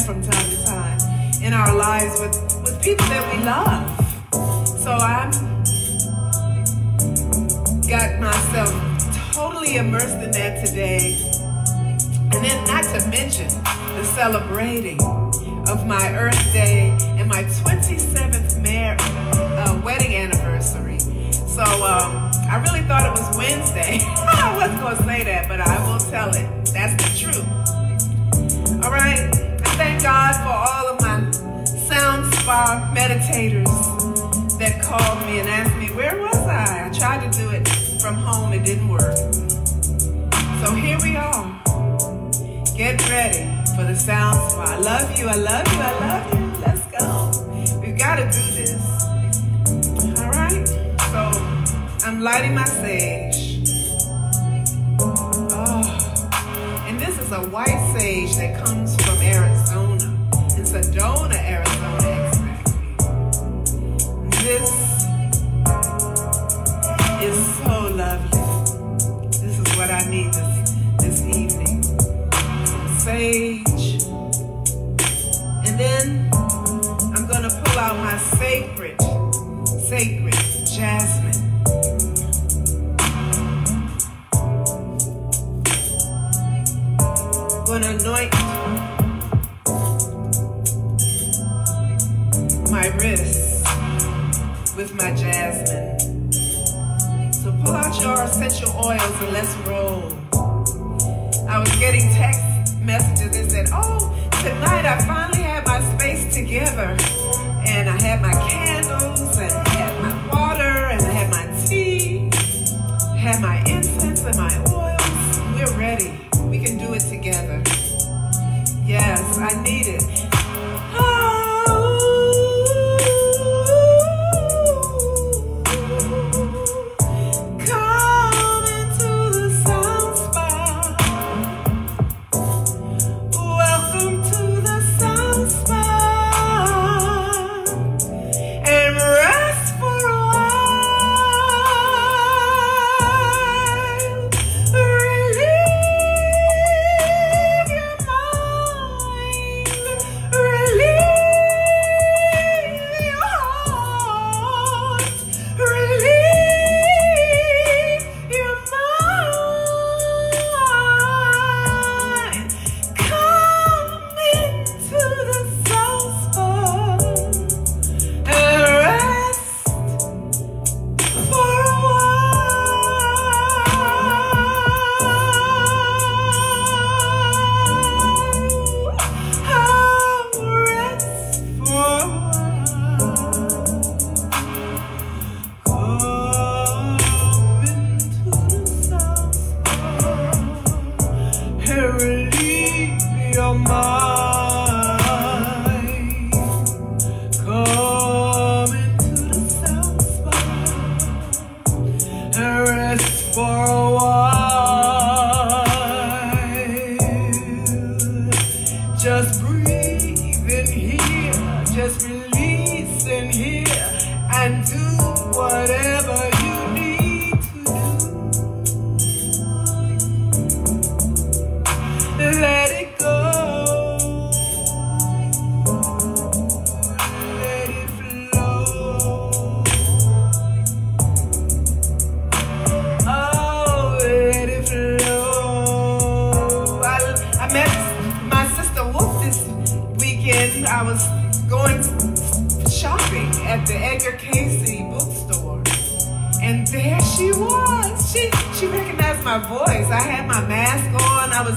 from time to time in our lives with, with people that we love. So I'm got myself totally immersed in that today. And then not to mention the celebrating of my Earth Day and my 27th mar- uh, wedding anniversary. So um, I really thought it was Wednesday. I wasn't going to say that, but I will tell it. That's the truth. All right. Thank God for all of my sound spa meditators that called me and asked me, where was I? I tried to do it from home. It didn't work. So here we are. Get ready for the sound spa. I love you. I love you. I love you. Let's go. We've got to do this. All right. So I'm lighting my sage. Oh, and this is a white sage that comes from Arizona. Sedona, Arizona. This is so lovely. This is what I need this, this evening. Sage. And then I'm going to pull out my sacred, sacred jasmine. going to anoint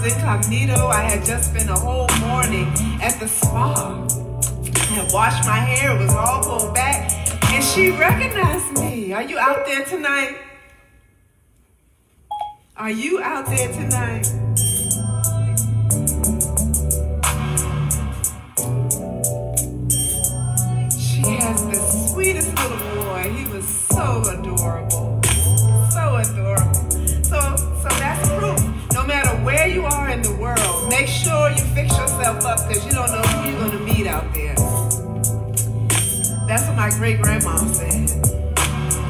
was incognito. I had just spent a whole morning at the spa. I had washed my hair. It was all pulled back. And she recognized me. Are you out there tonight? Are you out there tonight? She has the sweetest little boy. He was so adorable. Yourself up because you don't know who you're gonna meet out there. That's what my great grandma said.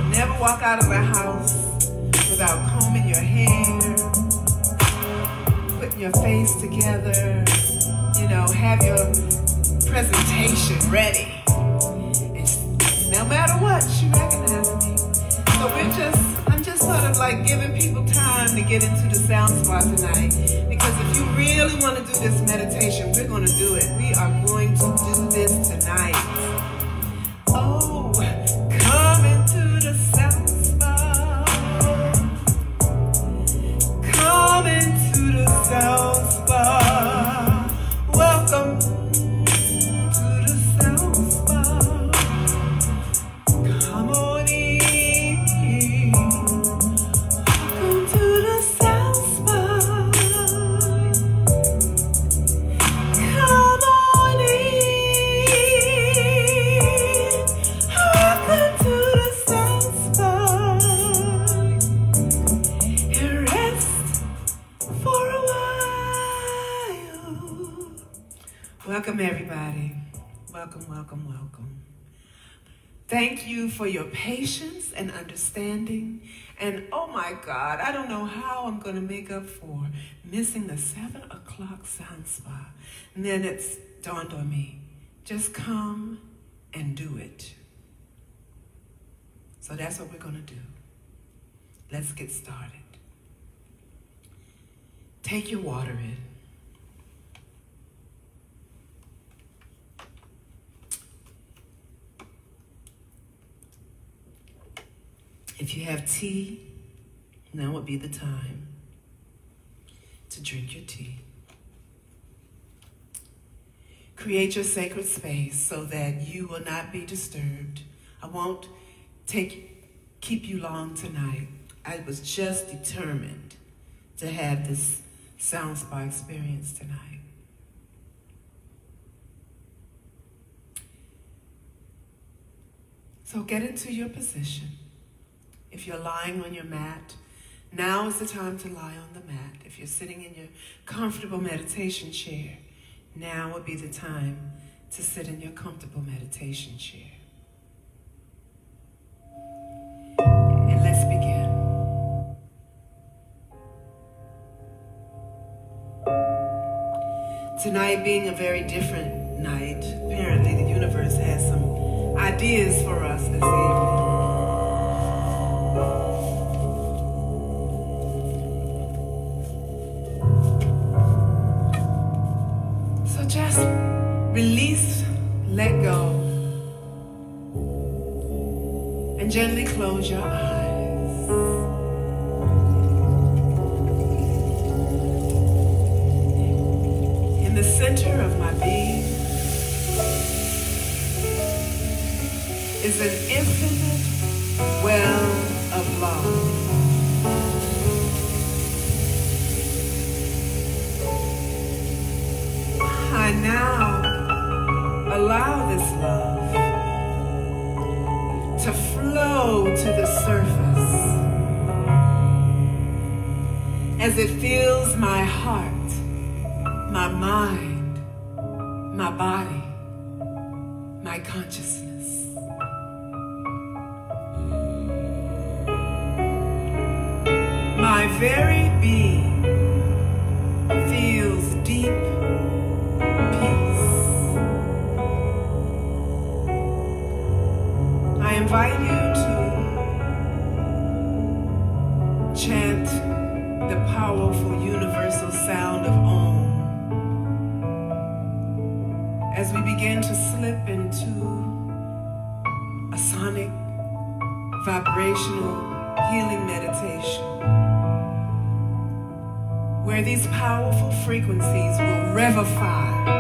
Never walk out of the house without combing your hair, putting your face together, you know, have your presentation ready. And no matter what, she recognized me. So we're just, I'm just sort of like giving people time to get into the sound spa tonight. Really want to do this meditation, we're going to do it. We are Welcome, welcome, welcome. Thank you for your patience and understanding. And oh my God, I don't know how I'm going to make up for missing the seven o'clock sound spa. And then it's dawned on me just come and do it. So that's what we're going to do. Let's get started. Take your water in. If you have tea, now would be the time to drink your tea. Create your sacred space so that you will not be disturbed. I won't take keep you long tonight. I was just determined to have this sound spa experience tonight. So get into your position. If you're lying on your mat, now is the time to lie on the mat. If you're sitting in your comfortable meditation chair, now would be the time to sit in your comfortable meditation chair. And let's begin. Tonight being a very different night, apparently the universe has some ideas for us this evening. Close your eyes. heart, my mind, my body, my consciousness. My very being feels deep peace. I invite you to chant the powerful begin to slip into a sonic vibrational healing meditation where these powerful frequencies will revivify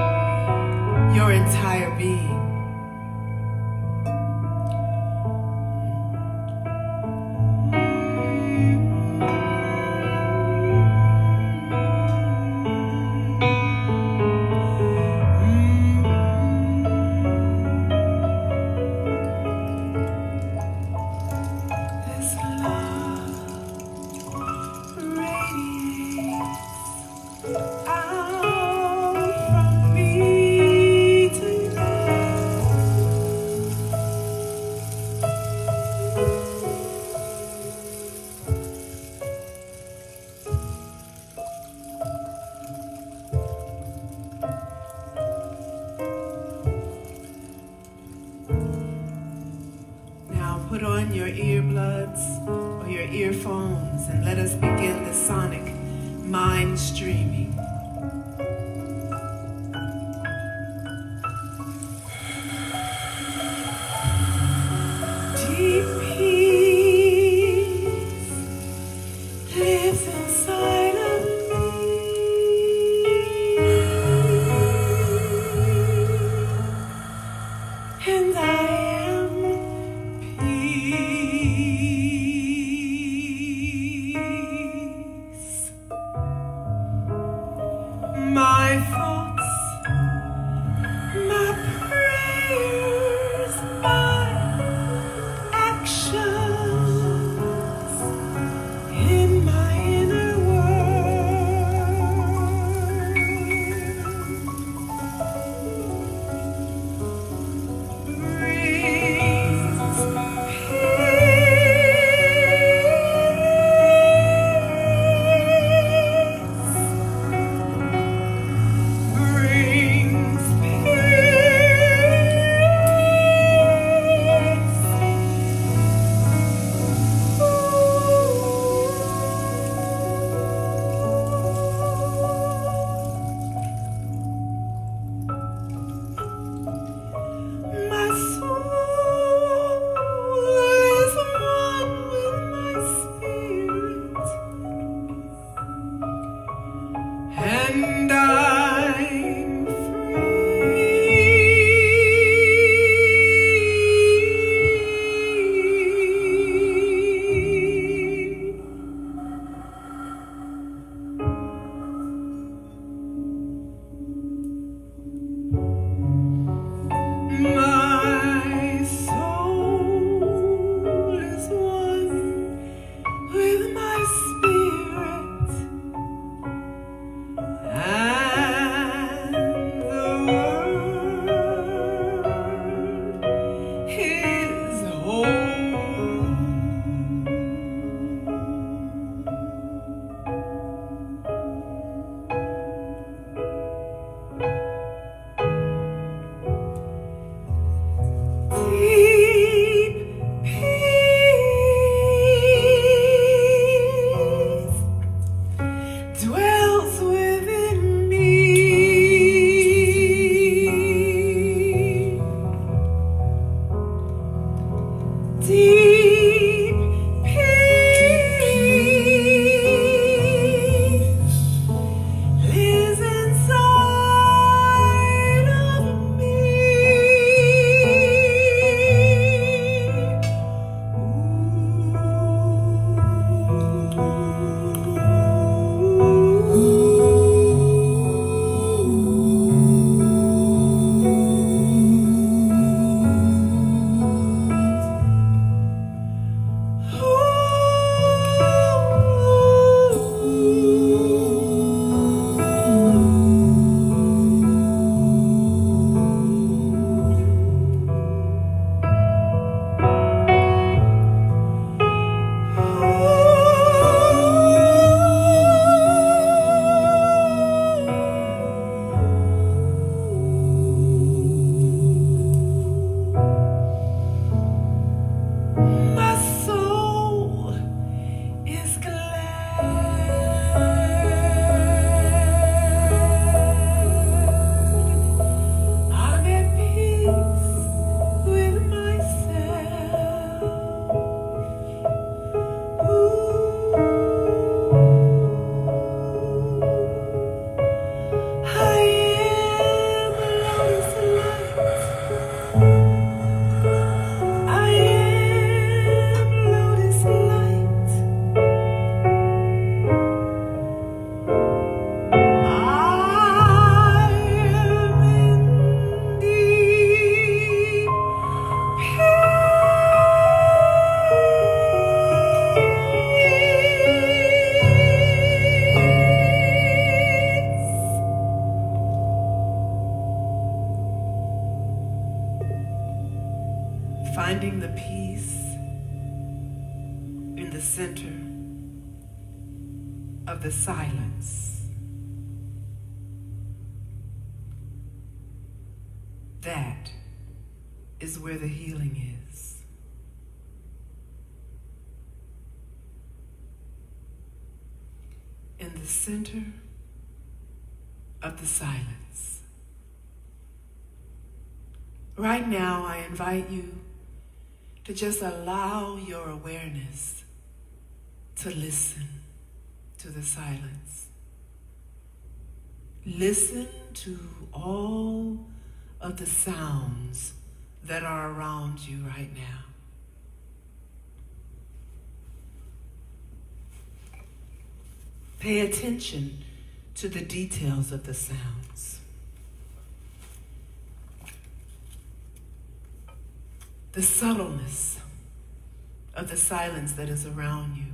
invite you to just allow your awareness to listen to the silence. Listen to all of the sounds that are around you right now. Pay attention to the details of the sounds. The subtleness of the silence that is around you.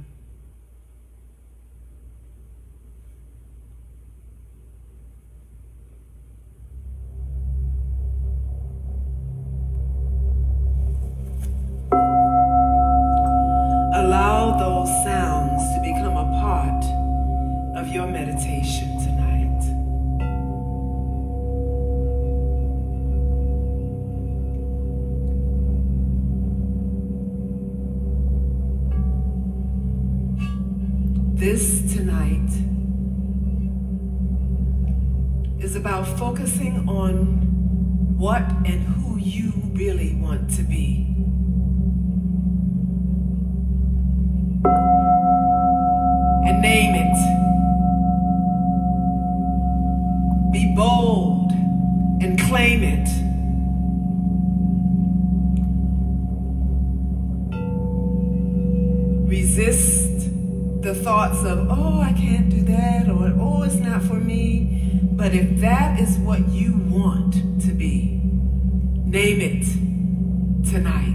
But if that is what you want to be, name it tonight.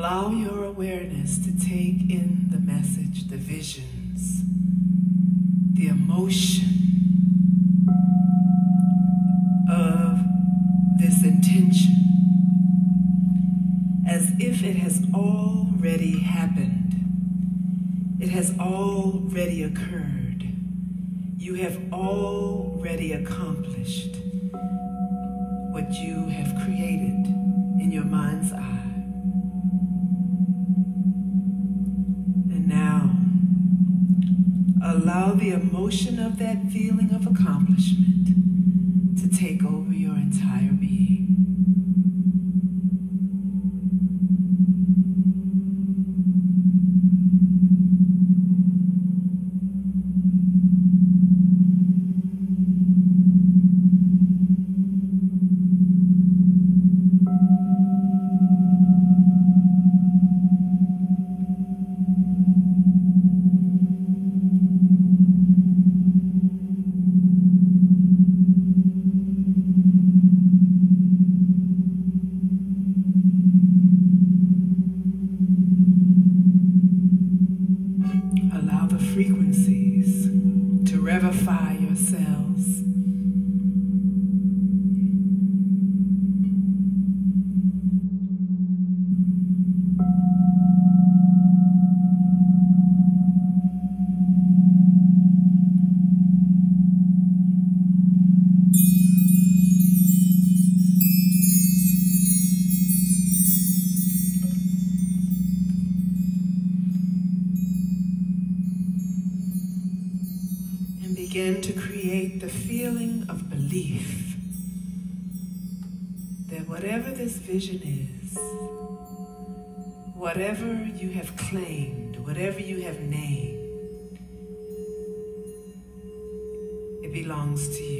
Allow your awareness to take in the message, the visions, the emotion of this intention as if it has already happened. It has already occurred. You have already accomplished what you have created in your mind's eye. Allow the emotion of that feeling of accomplishment to take over your entire being. Vision is, whatever you have claimed, whatever you have named, it belongs to you.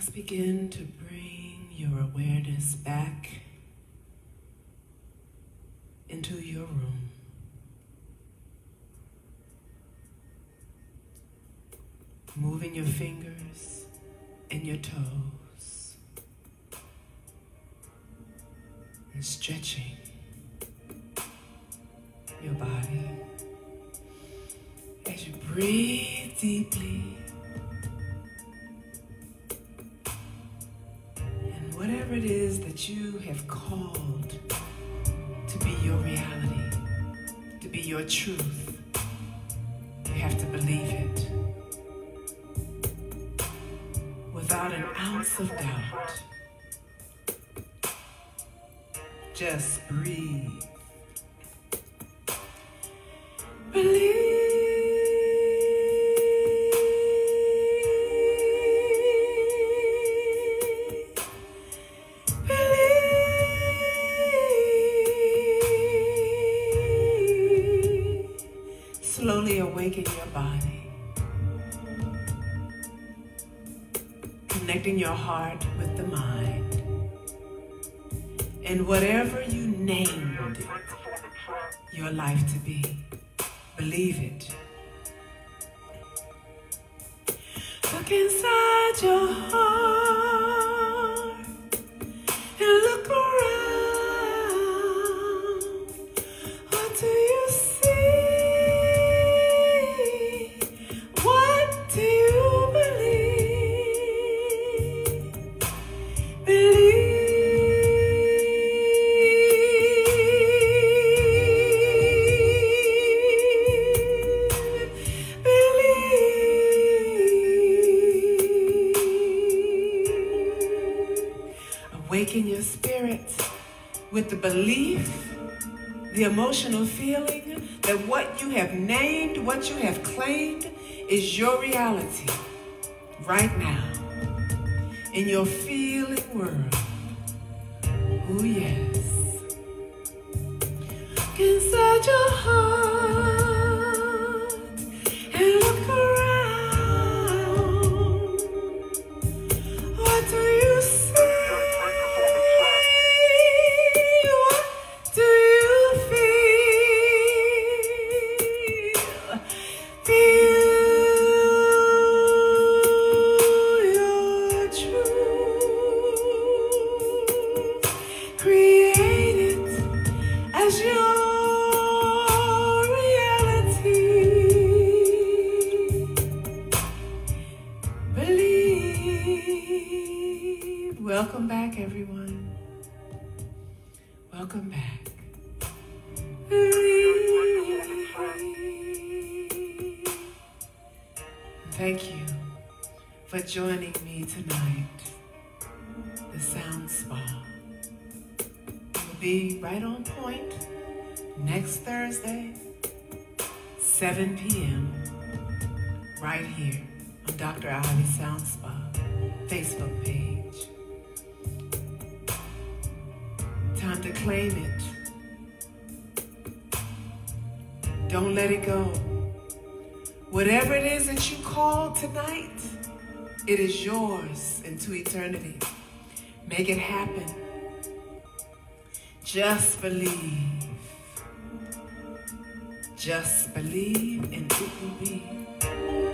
Let's begin to bring your awareness back into your room. Moving your fingers and your toes. and stretching your body as you breathe deeply. You have called to be your reality, to be your truth, you have to believe it without an ounce of doubt. Just breathe. Believe. with the belief, the emotional feeling that what you have named, what you have claimed, is your reality right now in your feeling world. Oh, yes. Inside your heart. Sound Spa Facebook page. Time to claim it. Don't let it go. Whatever it is that you call tonight, it is yours into eternity. Make it happen. Just believe. Just believe and it will be.